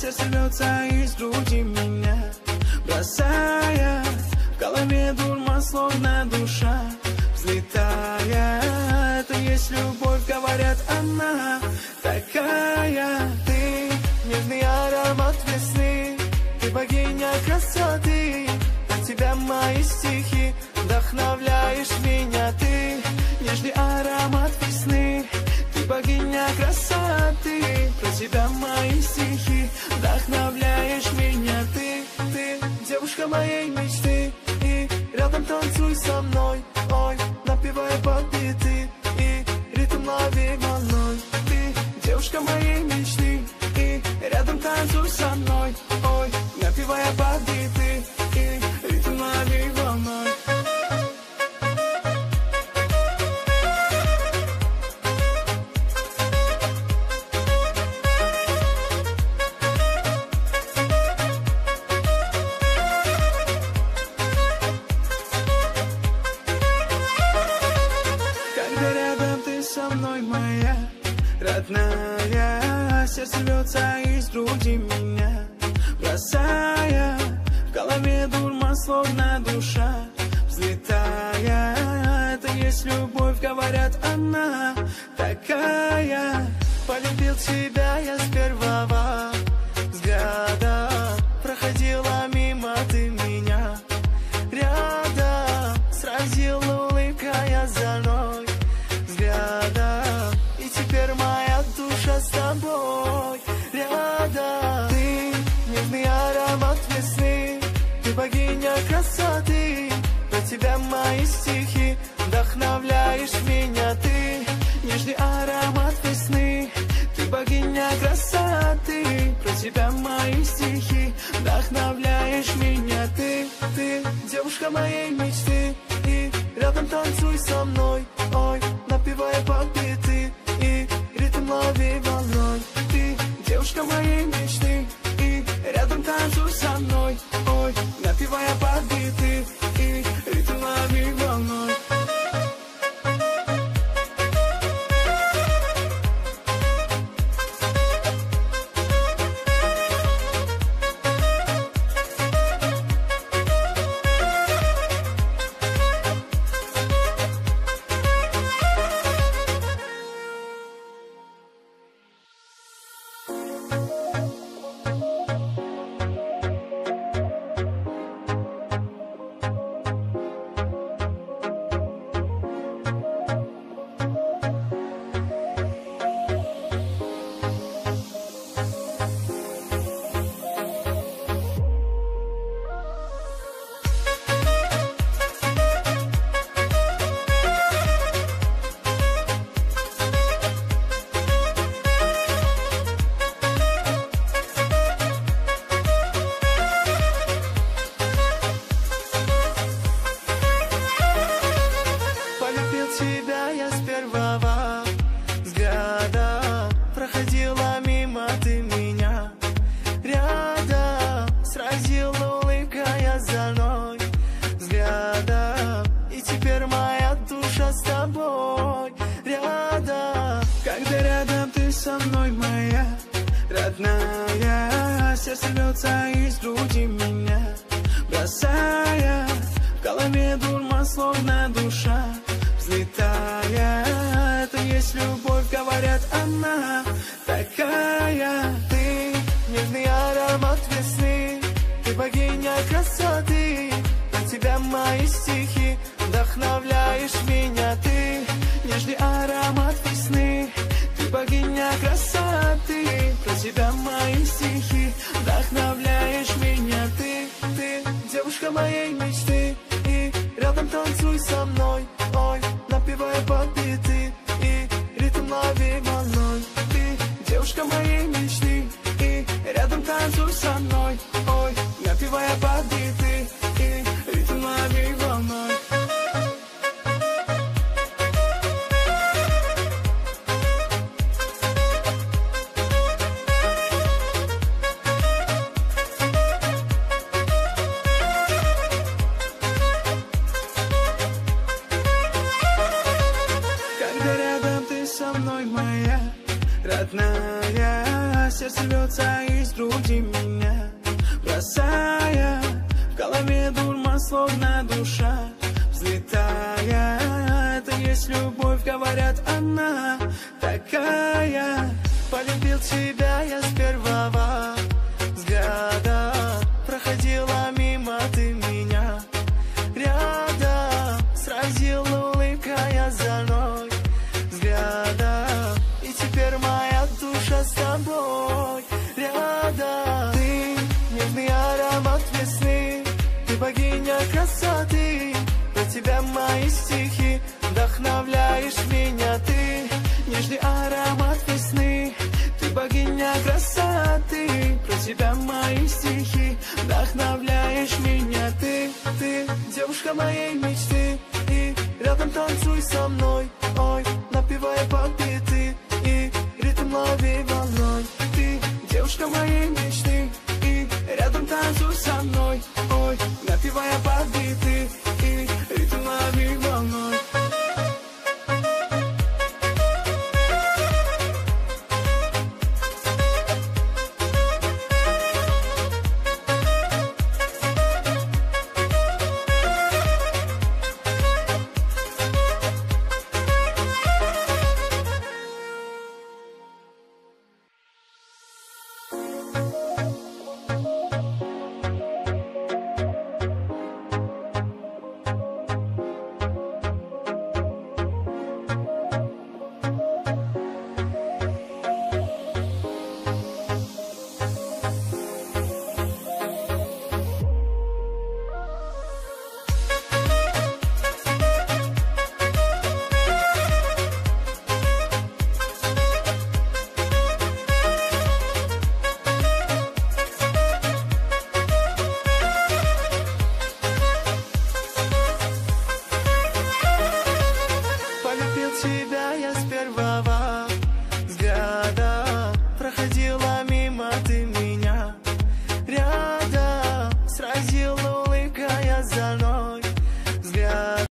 Сердце рвется из груди меня Бросая. В голове дурман, словно душа Взлетая, это есть любовь, говорят она Такая. Ты, нежный аромат весны Ты богиня красоты, от тебя мои стихи Вдохновляешь меня. Ты, нежный аромат весны богиня красоты, про тебя мои стихи. Вдохновляешь меня ты, ты, девушка моей мечты. И рядом танцуй со мной, ой, напевая под И ритм лови волной. Ты девушка моей мечты рвется из груди меня Бросая в голове дурман, словно душа Взлетая, это есть любовь, говорят она Такая, полюбил тебя я с первого взгляда тебя мои стихи. Вдохновляешь меня ты. Нежный аромат весны. Ты богиня красоты. Про тебя мои стихи. Вдохновляешь меня ты. Ты девушка моей мечты. И рядом танцуй со мной. Ой, напевая родная Сердце рвется из груди меня Бросая в голове дурман, словно душа Взлетая, это есть любовь, говорят она Такая. Ты, нежный аромат весны Ты богиня красоты, на тебя мои стихи Вдохновляешь меня. Ты, нежный аромат весны Ты богиня красоты, тебя мои стихи. Вдохновляешь меня ты, ты девушка моей мечты. И рядом танцуй со мной, ой, напевая под биты И ритм лови волной. Ты девушка моей рвется из груди меня Бросая в голове дурман, словно душа Взлетая, это есть любовь, говорят, она такая. Полюбил тебя я с первого нежный аромат весны. Ты богиня красоты. Про тебя мои стихи. Вдохновляешь меня ты. Нежный аромат весны. Ты богиня красоты. Про тебя мои стихи. Вдохновляешь меня ты. Ты девушка моей мечты. И рядом танцуй со мной